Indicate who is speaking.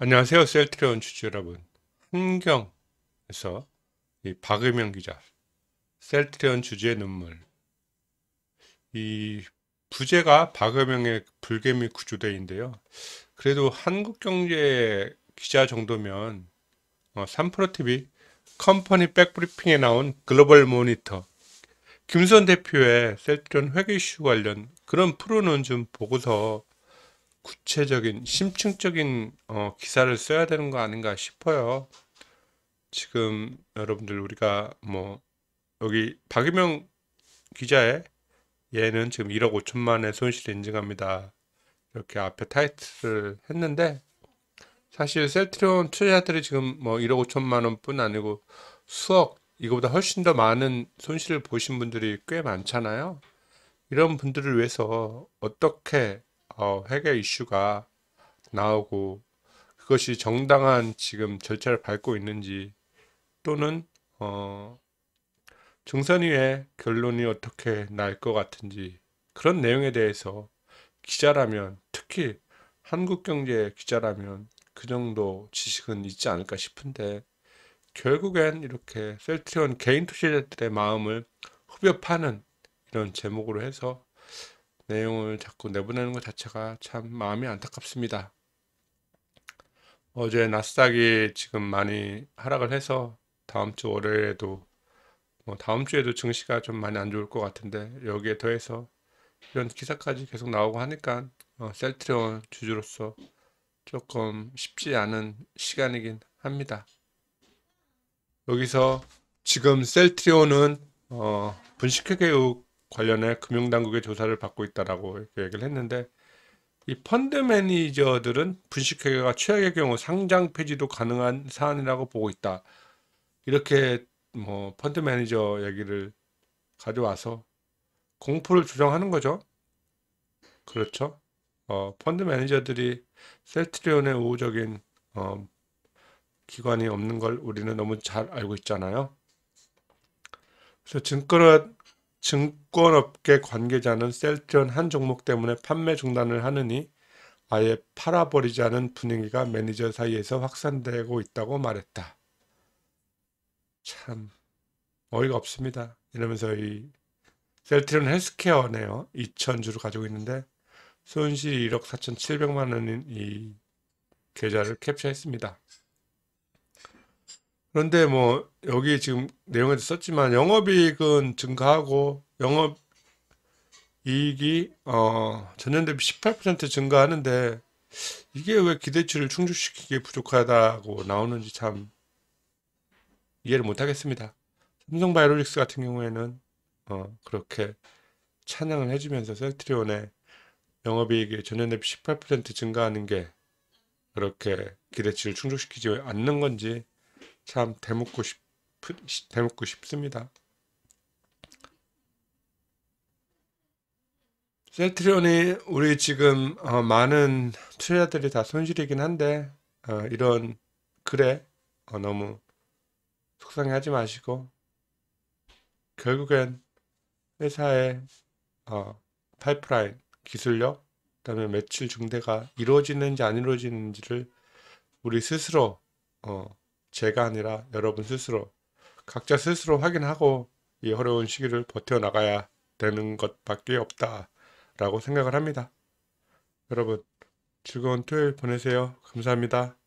Speaker 1: 안녕하세요. 셀트리온 주주 여러분. 한경에서 이 박의명 기자, 셀트리온 주주의 눈물. 이 부제가 박의명의 불개미 구조대인데요. 그래도 한국경제 기자 정도면 어, 3프로TV 컴퍼니 백브리핑에 나온 글로벌 모니터 김선 대표의 셀트리온 회계 이슈 관련 그런 프로는 좀 보고서 구체적인 심층적인 어, 기사를 써야 되는 거 아닌가 싶어요. 지금 여러분들 우리가 뭐 여기 박유명 기자의 얘는 지금 1억 5천만의 손실 인증합니다. 이렇게 앞에 타이틀을 했는데 사실 셀트리온 투자자들이 지금 뭐 1억 5천만 원뿐 아니고 수억 이거보다 훨씬 더 많은 손실을 보신 분들이 꽤 많잖아요. 이런 분들을 위해서 어떻게 어, 회계 이슈가 나오고 그것이 정당한 지금 절차를 밟고 있는지 또는 어, 중선위의 결론이 어떻게 날 것 같은지 그런 내용에 대해서 기자라면 특히 한국경제 기자라면 그 정도 지식은 있지 않을까 싶은데 결국엔 이렇게 셀트리온 개인 투자자들의 마음을 파는 이런 제목으로 해서 내용을 자꾸 내보내는 것 자체가 참 마음이 안타깝습니다. 어제 나스닥이 지금 많이 하락을 해서 다음 주 월요일에도 뭐 다음 주에도 증시가 좀 많이 안 좋을 것 같은데 여기에 더해서 이런 기사까지 계속 나오고 하니까 어, 셀트리온 주주로서 조금 쉽지 않은 시간이긴 합니다. 여기서 지금 셀트리온은 어, 분식회계 의혹 관련해 금융당국의 조사를 받고 있다라고 얘기를 했는데 이 펀드 매니저들은 분식회계가 최악의 경우 상장 폐지도 가능한 사안이라고 보고 있다. 이렇게 뭐 펀드 매니저 얘기를 가져와서 공포를 조장하는 거죠. 그렇죠. 어, 펀드 매니저들이 셀트리온의 우호적인 어, 기관이 없는 걸 우리는 너무 잘 알고 있잖아요. 그래서 증권업 증권업계 관계자는 셀트리온 한 종목 때문에 판매 중단을 하느니 아예 팔아버리자는 분위기가 매니저 사이에서 확산되고 있다고 말했다. 참 어이가 없습니다. 이러면서 이 셀트리온 헬스케어네요. 2천주를 가지고 있는데 손실이 1억 4,700만 원인 이 계좌를 캡처했습니다. 그런데 뭐 여기 지금 내용에도 썼지만 영업이익은 증가하고 영업 이익이 어 전년 대비 18% 증가하는데 이게 왜 기대치를 충족시키기에 부족하다고 나오는지 참 이해를 못하겠습니다. 삼성 바이오로직스 같은 경우에는 어 그렇게 찬양을 해주면서 셀트리온의 영업이익이 전년 대비 18% 증가하는 게 그렇게 기대치를 충족시키지 않는 건지 참 대묻고 싶 대묻고 싶습니다. 셀트리온이 우리 지금 어, 많은 투자자들이 다 손실이긴 한데 어, 이런 글에 어, 너무 속상해하지 마시고 결국엔 회사의 어, 파이프라인 기술력 그다음에 매출 증대가 이루어지는지 안 이루어지는지를 우리 스스로 어, 제가 아니라 여러분 스스로 각자 스스로 확인하고 이 어려운 시기를 버텨나가야 되는 것밖에 없다 라고 생각을 합니다. 여러분 즐거운 토요일 보내세요. 감사합니다.